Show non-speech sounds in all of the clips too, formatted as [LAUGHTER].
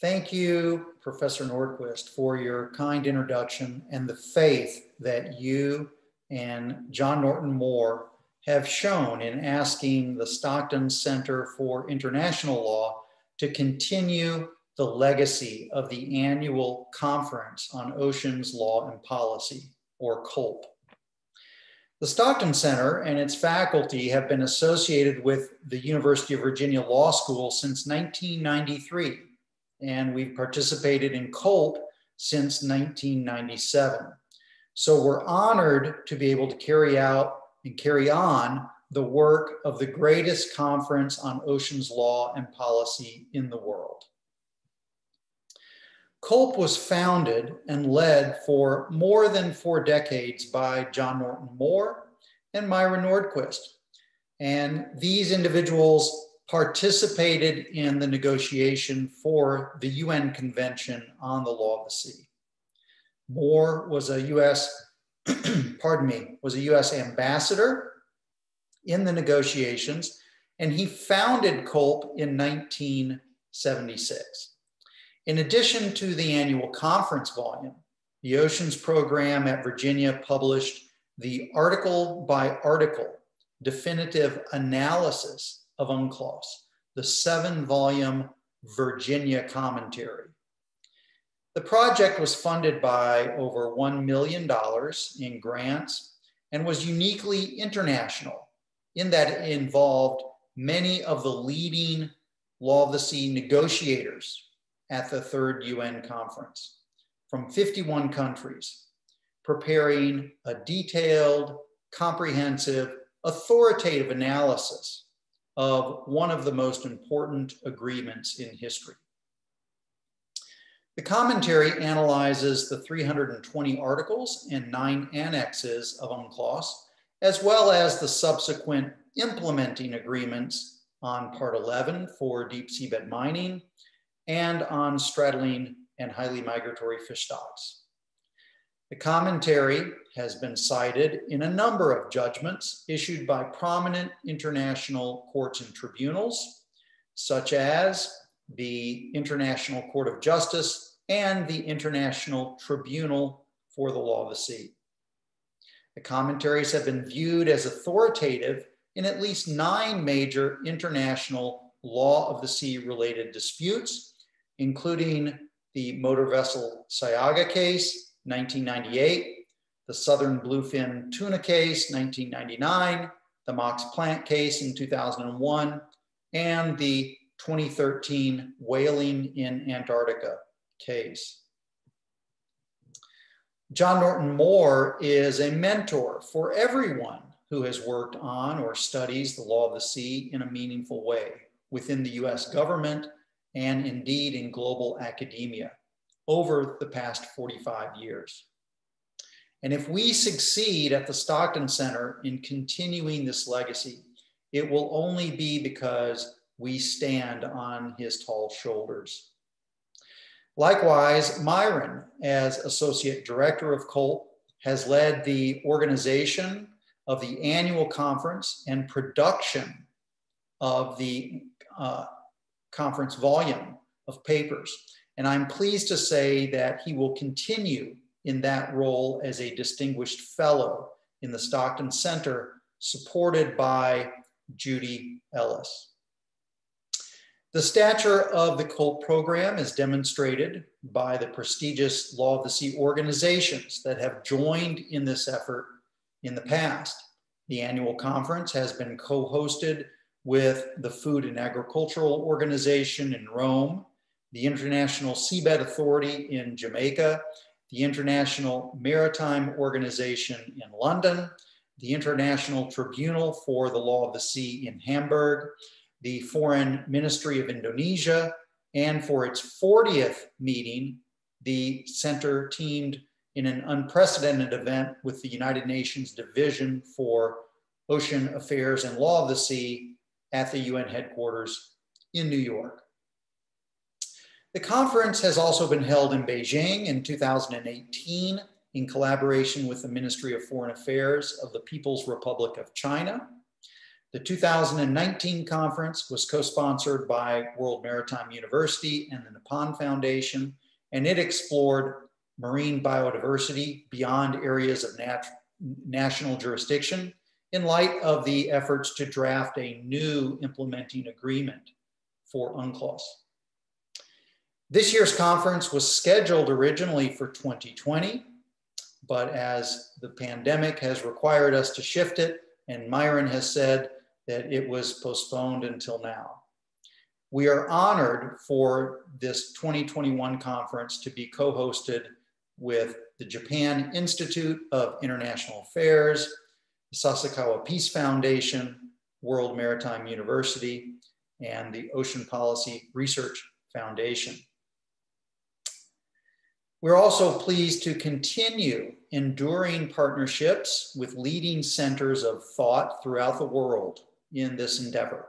Thank you, Professor Nordquist, for your kind introduction and the faith that you and John Norton Moore have shown in asking the Stockton Center for International Law to continue the legacy of the annual Conference on Oceans Law and Policy, or COLP. The Stockton Center and its faculty have been associated with the University of Virginia Law School since 1993, and we've participated in COLP since 1997. So we're honored to be able to carry out and carry on the work of the greatest conference on oceans law and policy in the world. COLP was founded and led for more than four decades by John Norton Moore and Myron Nordquist. And these individuals participated in the negotiation for the UN Convention on the Law of the Sea. Moore was a US, [CLEARS THROAT] pardon me, was a US ambassador in the negotiations, and he founded COLP in 1976. In addition to the annual conference volume, the Oceans program at Virginia published the article by article definitive analysis of UNCLOS, the seven volume Virginia commentary. The project was funded by over $1 million in grants and was uniquely international in that it involved many of the leading law of the sea negotiators at the third UN conference from 51 countries, preparing a detailed, comprehensive, authoritative analysis of one of the most important agreements in history. The commentary analyzes the 320 articles and nine annexes of UNCLOS, as well as the subsequent implementing agreements on Part 11 for deep seabed mining, and on straddling and highly migratory fish stocks. The commentary has been cited in a number of judgments issued by prominent international courts and tribunals, such as the International Court of Justice and the International Tribunal for the Law of the Sea. The commentaries have been viewed as authoritative in at least nine major international law of the sea related disputes, including the motor vessel Saiga case, 1998, the Southern Bluefin Tuna case, 1999, the Mox Plant case in 2001, and the 2013 Whaling in Antarctica case. John Norton Moore is a mentor for everyone who has worked on or studies the law of the sea in a meaningful way within the US government and indeed in global academia over the past 45 years. And if we succeed at the Stockton Center in continuing this legacy, it will only be because we stand on his tall shoulders. Likewise, Myron, as Associate Director of COLP, has led the organization of the annual conference and production of the uh, conference volume of papers. And I'm pleased to say that he will continue in that role as a distinguished fellow in the Stockton Center, supported by Judy Ellis. The stature of the COLP program is demonstrated by the prestigious Law of the Sea organizations that have joined in this effort in the past. The annual conference has been co-hosted with the Food and Agricultural Organization in Rome, the International Seabed Authority in Jamaica, the International Maritime Organization in London, the International Tribunal for the Law of the Sea in Hamburg, the Foreign Ministry of Indonesia, and for its 40th meeting, the center teamed in an unprecedented event with the United Nations Division for Ocean Affairs and Law of the Sea at the UN headquarters in New York. The conference has also been held in Beijing in 2018 in collaboration with the Ministry of Foreign Affairs of the People's Republic of China. The 2019 conference was co-sponsored by World Maritime University and the Nippon Foundation, and it explored marine biodiversity beyond areas of nat national jurisdiction in light of the efforts to draft a new implementing agreement for UNCLOS. This year's conference was scheduled originally for 2020, but as the pandemic has required us to shift it, and Myron has said that it was postponed until now. We are honored for this 2021 conference to be co-hosted with the Japan Institute of International Affairs, the Sasakawa Peace Foundation, World Maritime University, and the Ocean Policy Research Foundation. We're also pleased to continue enduring partnerships with leading centers of thought throughout the world in this endeavor,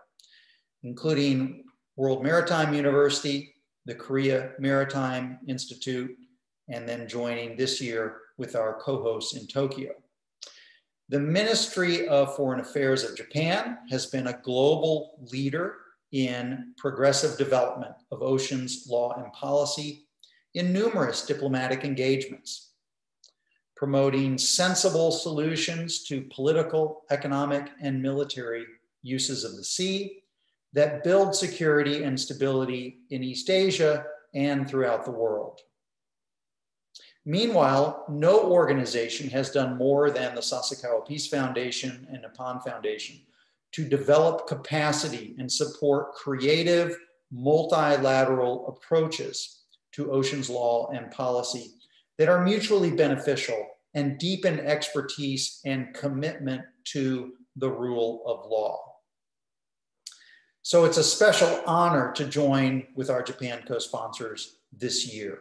including World Maritime University, the Korea Maritime Institute, and then joining this year with our co-hosts in Tokyo. The Ministry of Foreign Affairs of Japan has been a global leader in progressive development of oceans law and policy in numerous diplomatic engagements, promoting sensible solutions to political, economic, and military uses of the sea that build security and stability in East Asia and throughout the world. Meanwhile, no organization has done more than the Sasakawa Peace Foundation and Nippon Foundation to develop capacity and support creative multilateral approaches to oceans law and policy that are mutually beneficial and deepen expertise and commitment to the rule of law. So it's a special honor to join with our Japan co-sponsors this year.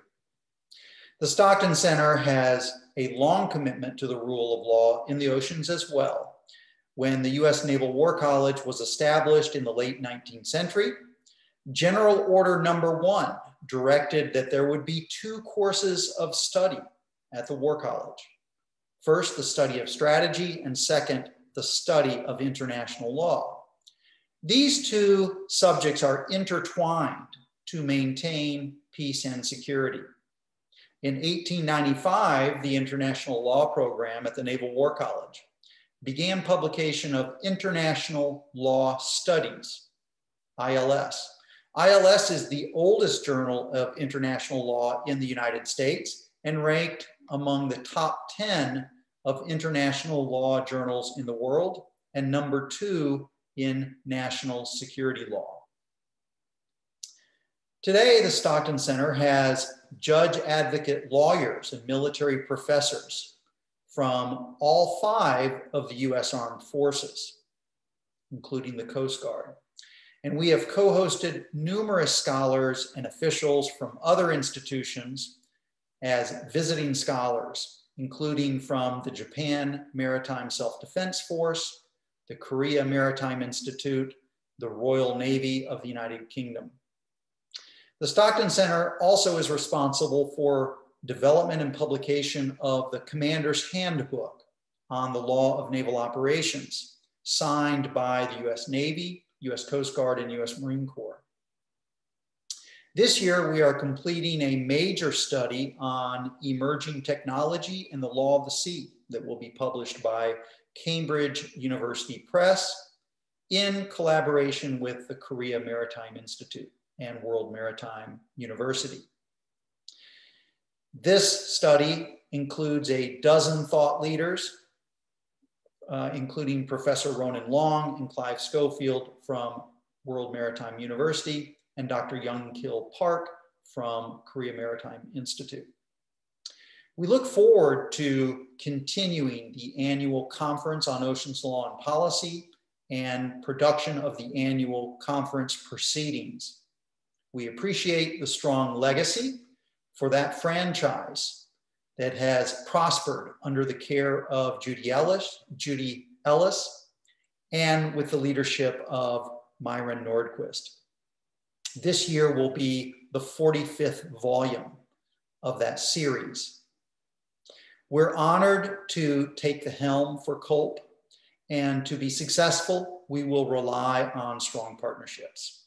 The Stockton Center has a long commitment to the rule of law in the oceans as well. When the US Naval War College was established in the late 19th century, General Order Number One directed that there would be two courses of study at the War College. First, the study of strategy, and second, the study of international law. These two subjects are intertwined to maintain peace and security. In 1895, the International Law Program at the Naval War College began publication of International Law Studies, ILS. ILS is the oldest journal of international law in the United States and ranked among the top 10 of international law journals in the world and number two in national security law. Today, the Stockton Center has judge advocate lawyers and military professors from all five of the US Armed Forces, including the Coast Guard. And we have co-hosted numerous scholars and officials from other institutions as visiting scholars, including from the Japan Maritime Self-Defense Force, the Korea Maritime Institute, the Royal Navy of the United Kingdom. The Stockton Center also is responsible for development and publication of the Commander's Handbook on the Law of Naval Operations, signed by the US Navy, US Coast Guard, and US Marine Corps. This year, we are completing a major study on emerging technology and the law of the sea that will be published by Cambridge University Press in collaboration with the Korea Maritime Institute and World Maritime University. This study includes a dozen thought leaders, uh, including Professor Ronan Long and Clive Schofield from World Maritime University and Dr. Young Kil Park from Korea Maritime Institute. We look forward to continuing the annual Conference on Oceans Law and Policy and production of the annual conference proceedings we appreciate the strong legacy for that franchise that has prospered under the care of Judy Ellis, Judy Ellis, and with the leadership of Myron Nordquist. This year will be the 45th volume of that series. We're honored to take the helm for COLP and to be successful we will rely on strong partnerships.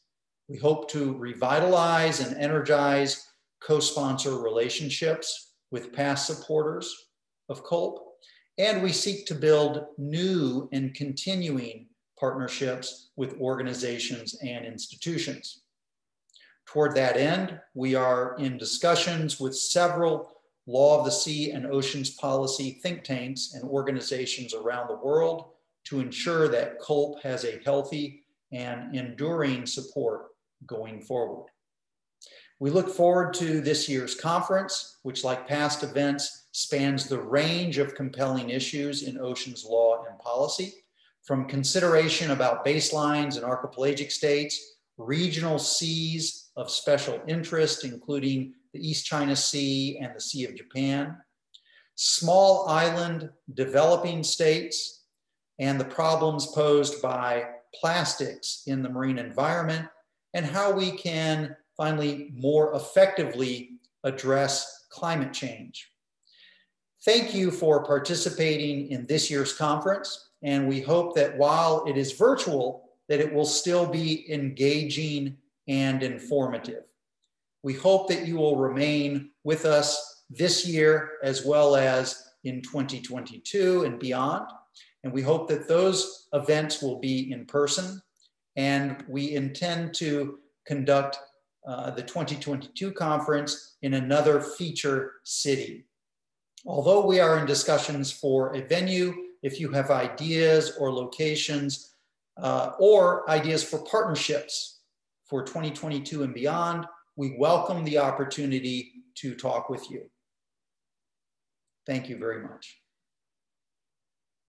We hope to revitalize and energize co-sponsor relationships with past supporters of COLP, and we seek to build new and continuing partnerships with organizations and institutions. Toward that end, we are in discussions with several law of the sea and oceans policy think tanks and organizations around the world to ensure that COLP has a healthy and enduring support going forward. We look forward to this year's conference, which like past events spans the range of compelling issues in oceans law and policy, from consideration about baselines and archipelagic states, regional seas of special interest, including the East China Sea and the Sea of Japan, small island developing states, and the problems posed by plastics in the marine environment, and how we can finally more effectively address climate change. Thank you for participating in this year's conference, and we hope that while it is virtual, that it will still be engaging and informative. We hope that you will remain with us this year as well as in 2022 and beyond. And we hope that those events will be in person. And we intend to conduct uh, the 2022 conference in another feature city. Although we are in discussions for a venue, if you have ideas or locations uh, or ideas for partnerships for 2022 and beyond, we welcome the opportunity to talk with you. Thank you very much.